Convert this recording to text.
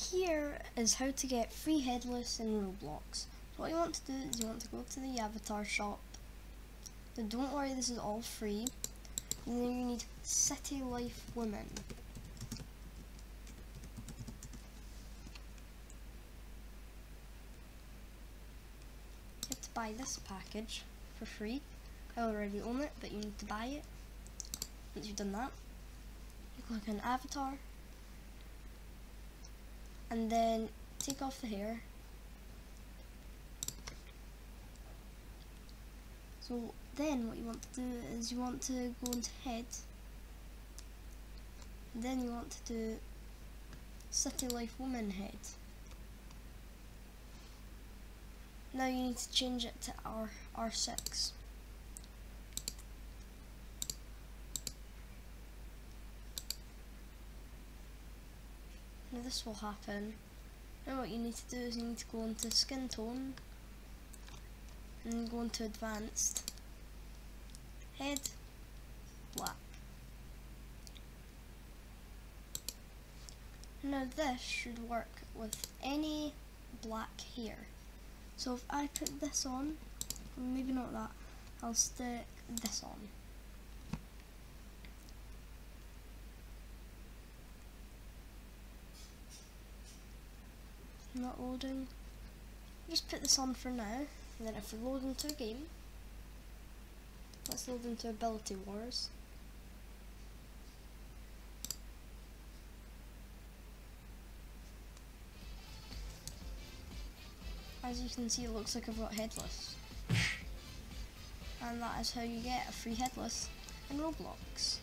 here is how to get free headless in Roblox. So what you want to do is you want to go to the avatar shop. But don't worry, this is all free. And then you need City Life Woman. You have to buy this package for free. I already own it, but you need to buy it. Once you've done that, you click on avatar and then take off the hair. So then what you want to do is you want to go into head then you want to do City Life Woman head. Now you need to change it to R R6. This will happen. Now what you need to do is you need to go into skin tone and go into advanced. Head black. Now this should work with any black hair. So if I put this on, maybe not that, I'll stick this on. Not loading. Just put this on for now, and then if we load into a game, let's load into Ability Wars. As you can see, it looks like I've got headless. And that is how you get a free headless in Roblox.